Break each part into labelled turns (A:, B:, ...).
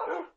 A: No.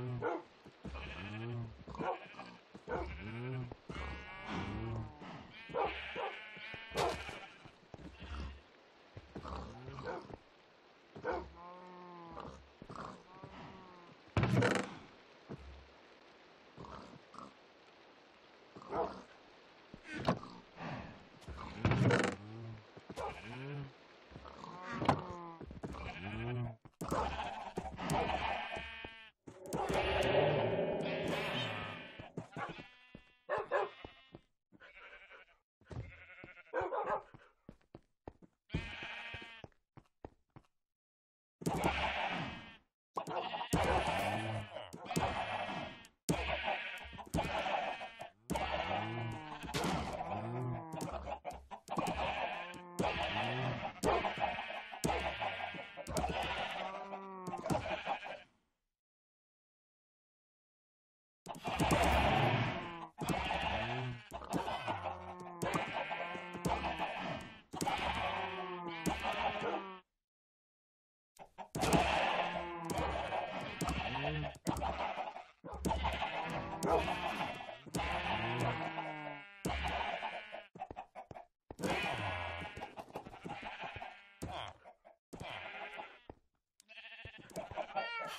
A: Mm-hmm.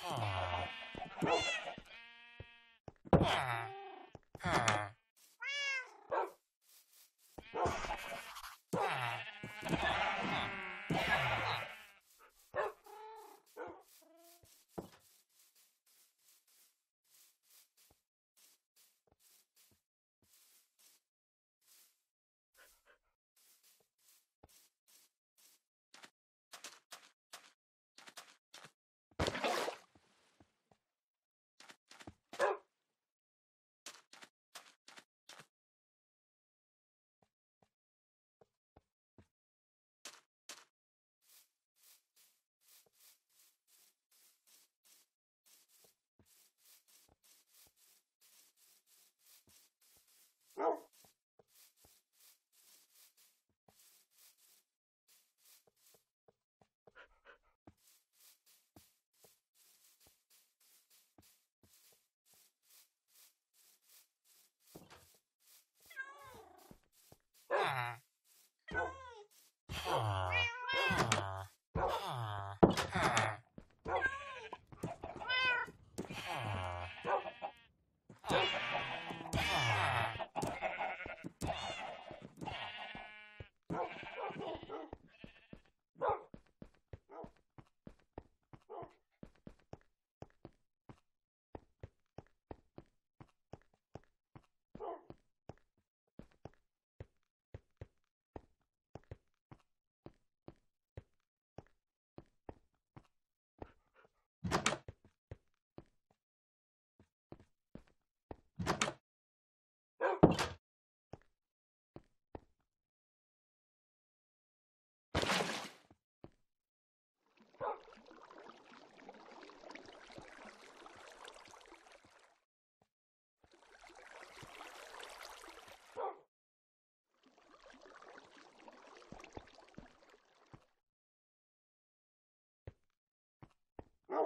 A: Oh. Oh. No,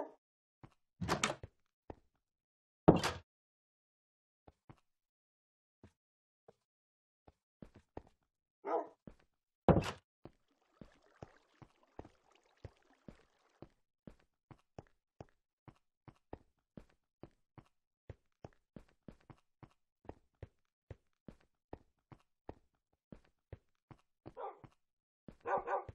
A: no.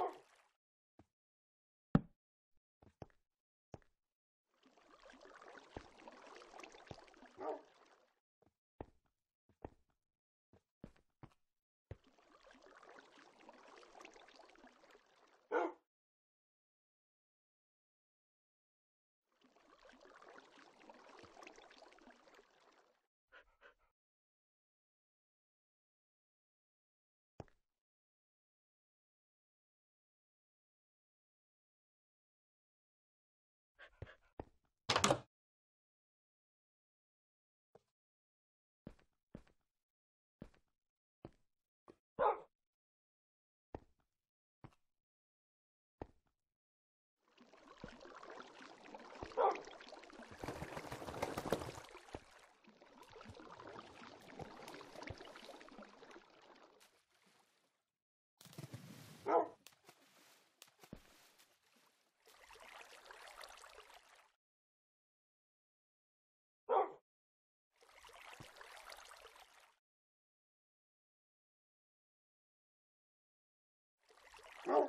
A: Oh. No.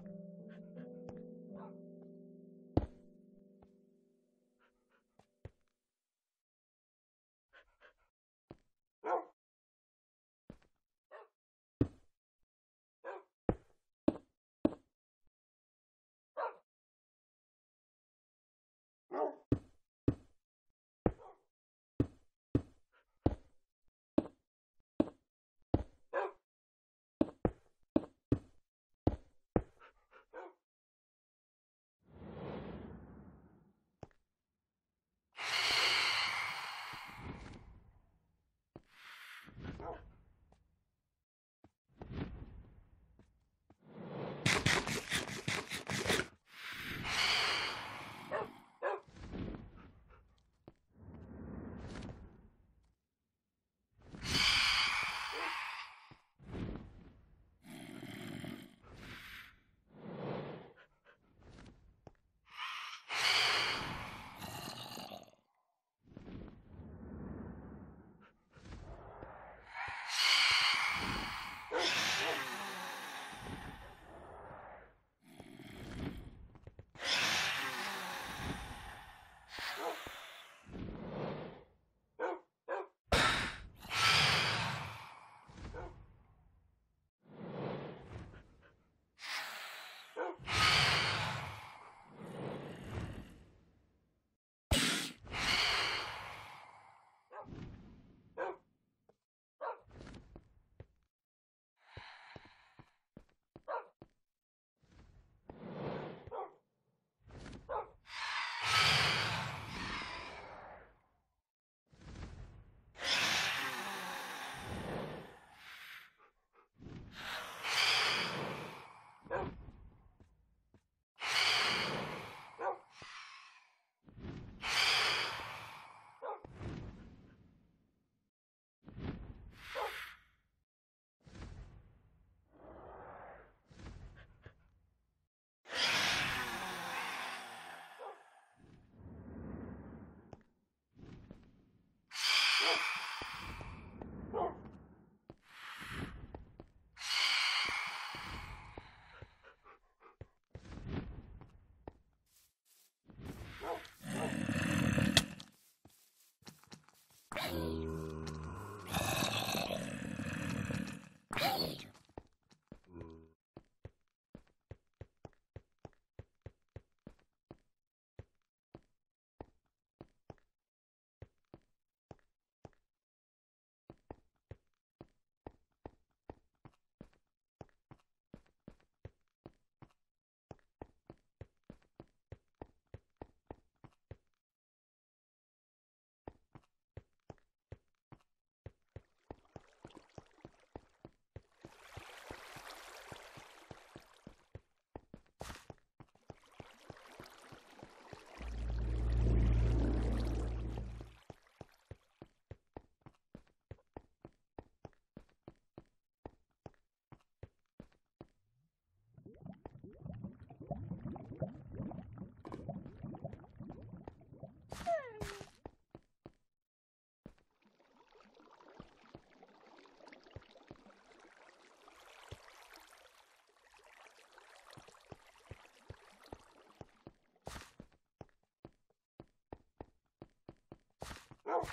A: Oh.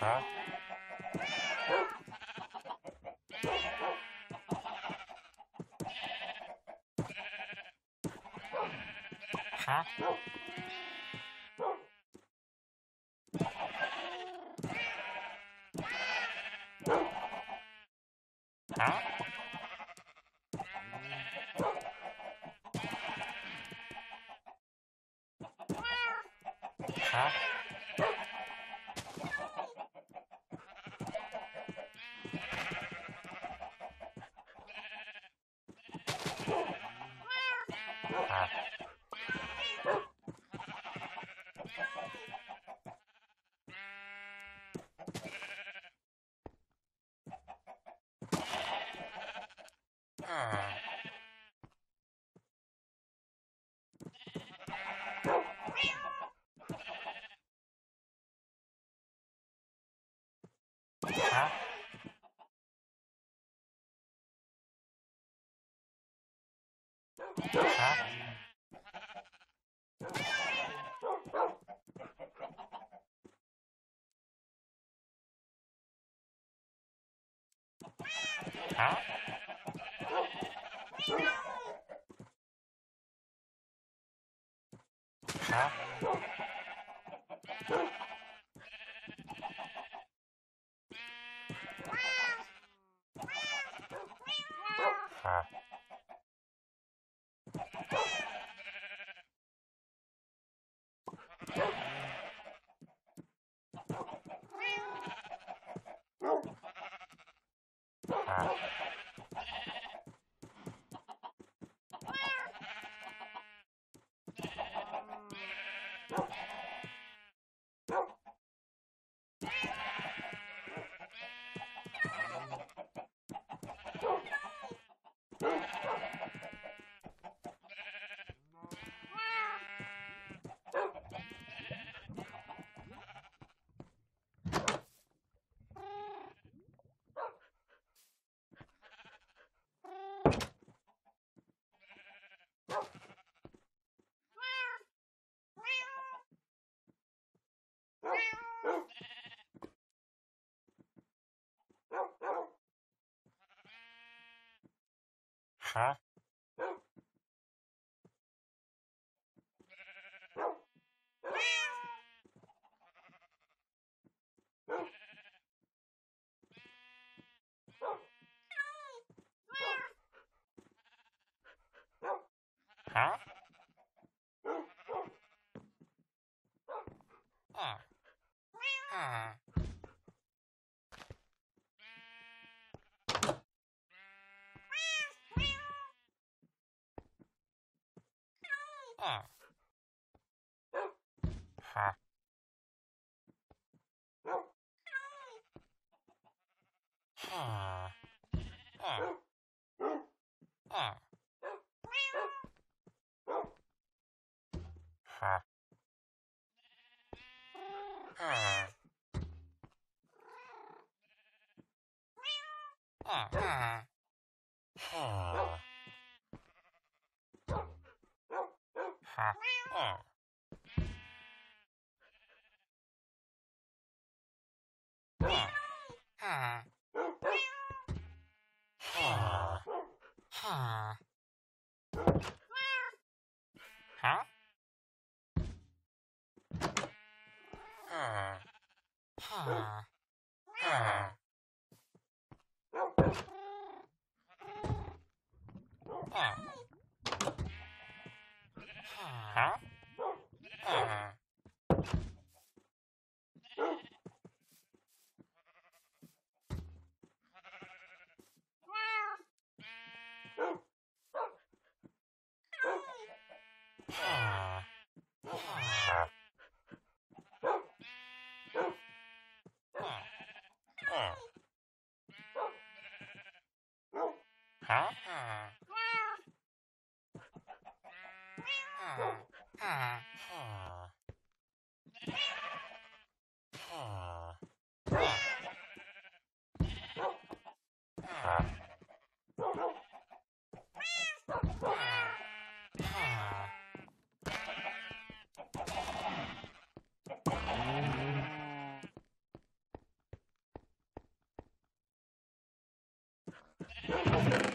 A: Huh? khác hả hả hả 啊？啊？啊？啊 huh Ha. Ha. Ha. Oh!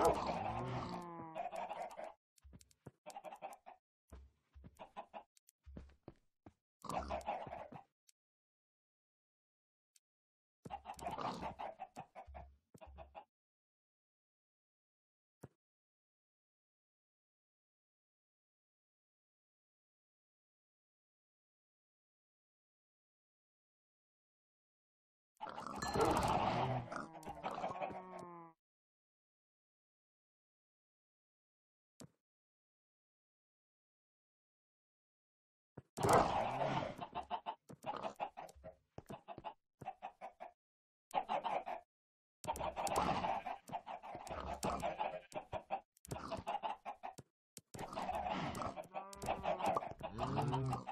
A: Oh. Mm-hmm.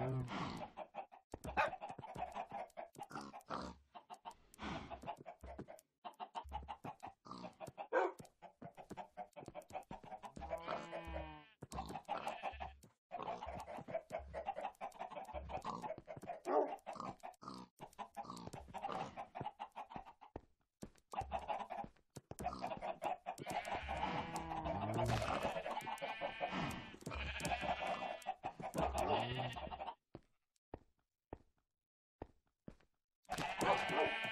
A: Wow. Oh, oh, oh.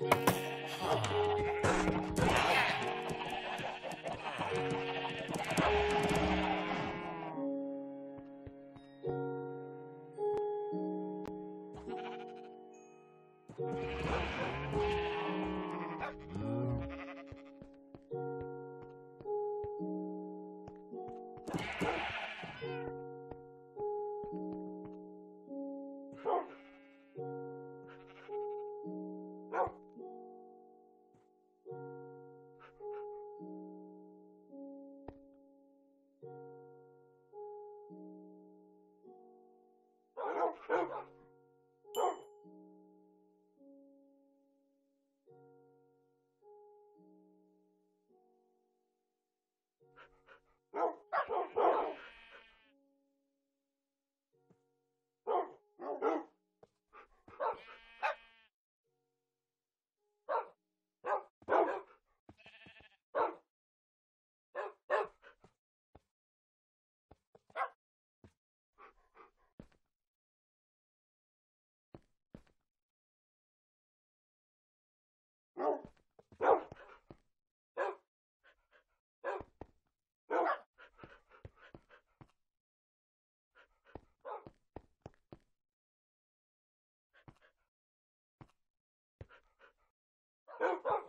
A: Huh. Oh,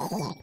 A: Oh.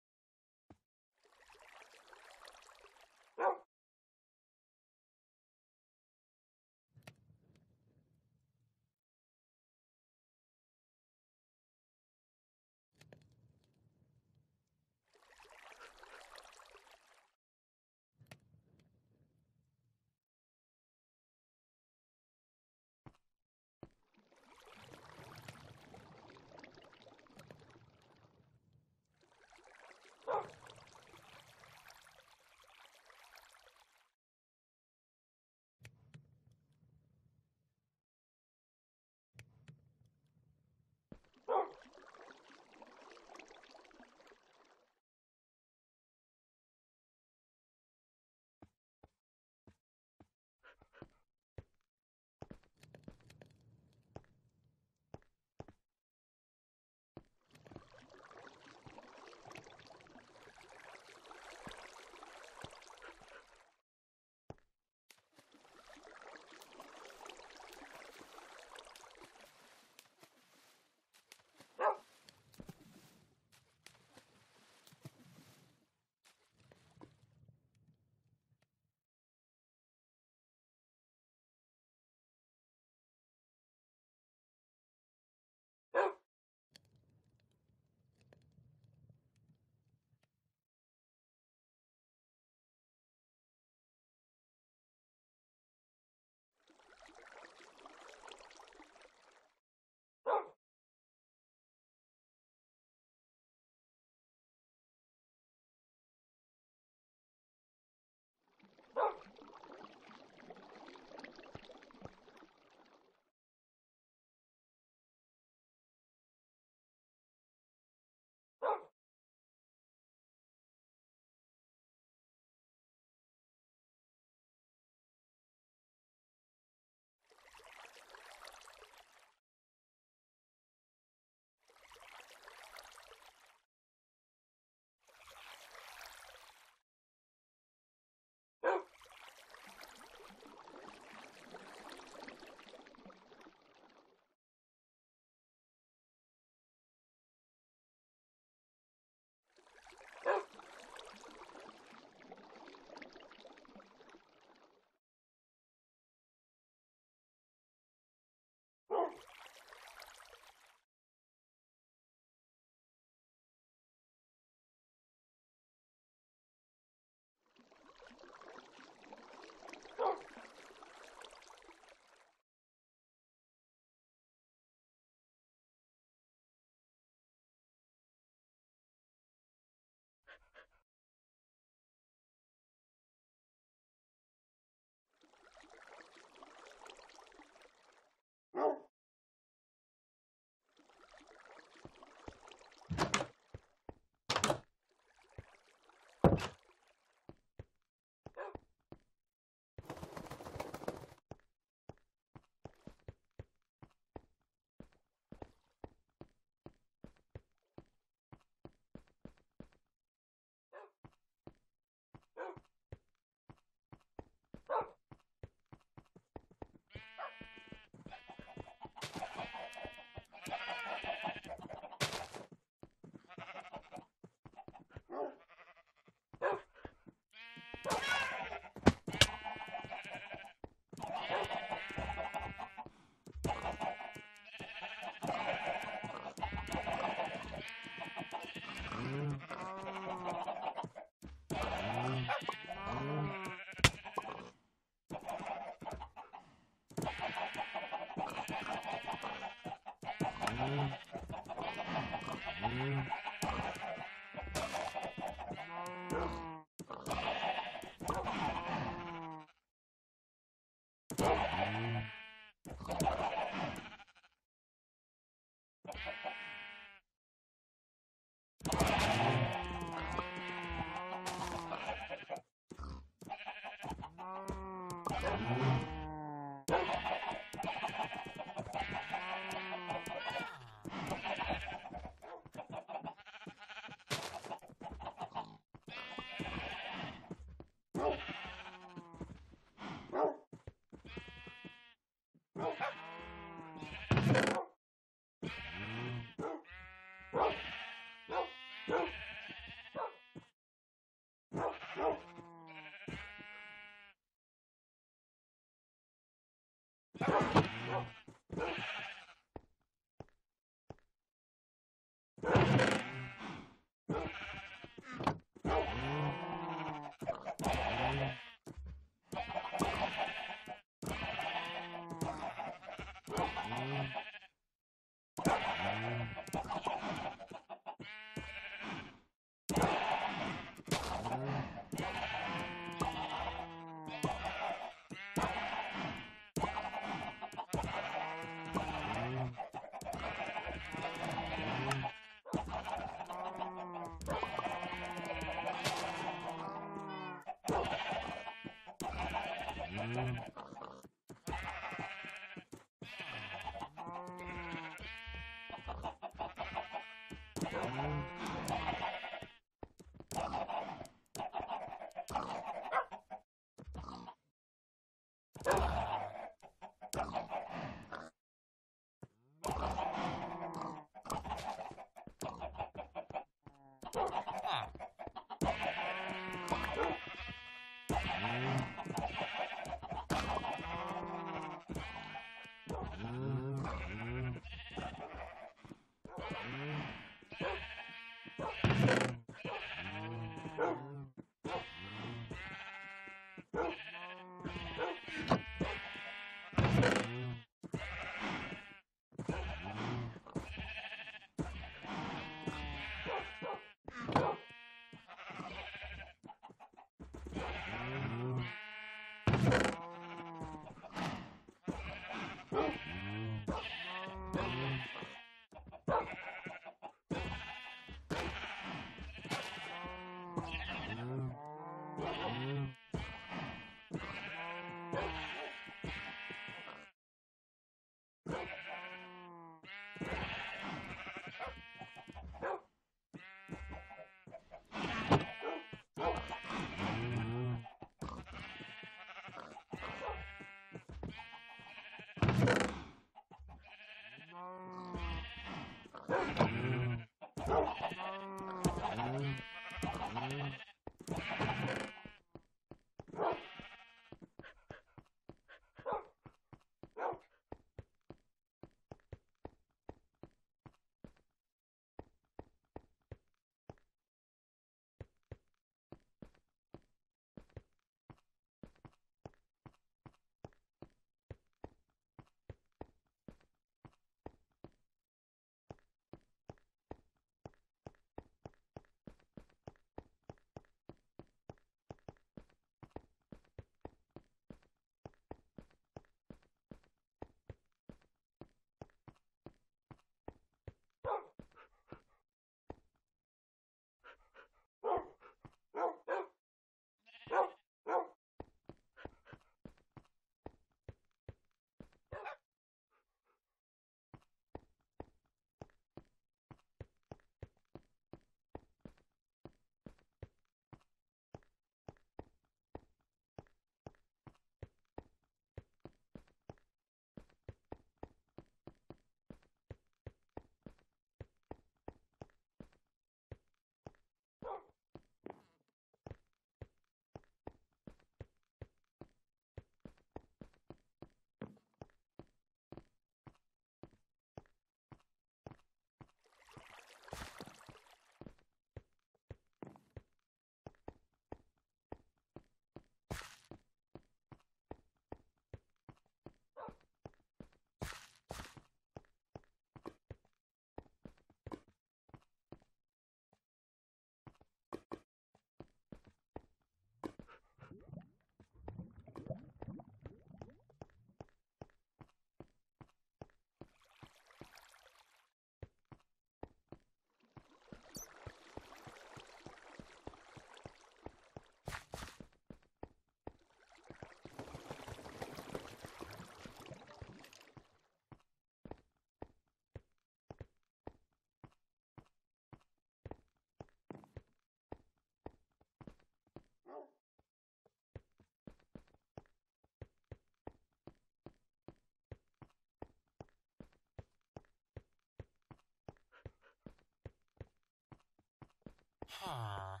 A: Huh.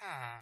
A: Huh.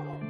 A: Bye.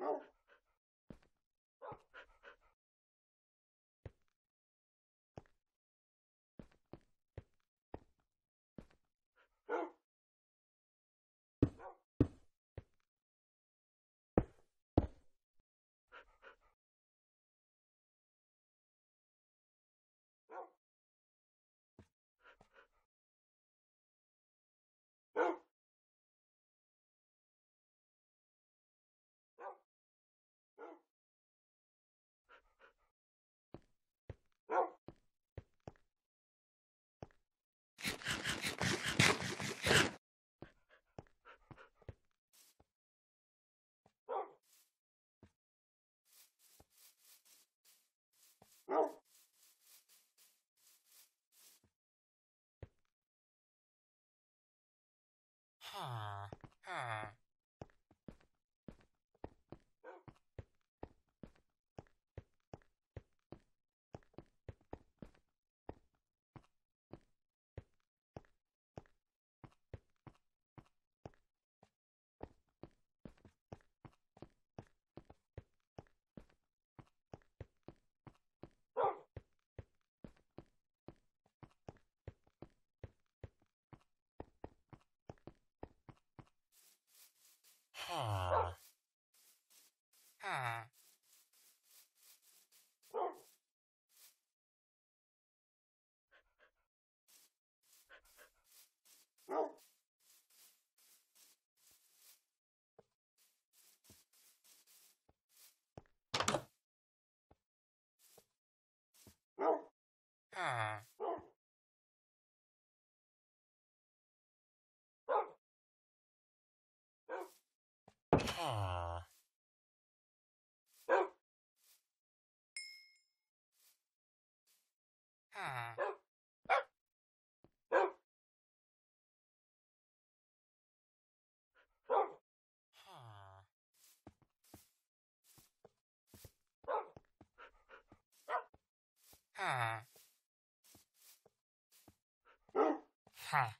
A: Well, oh. 啊啊 Ah. Huh. Ah. Ha. Ha.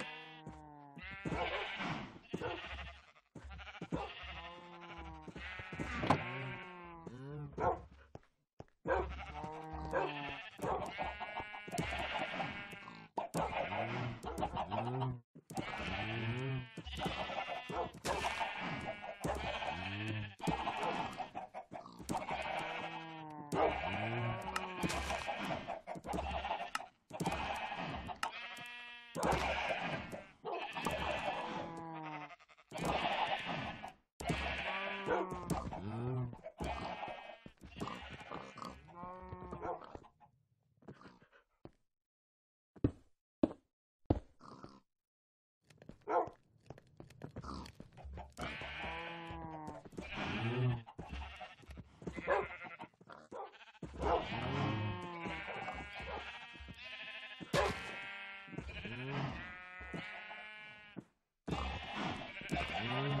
A: Thank you. Thank you.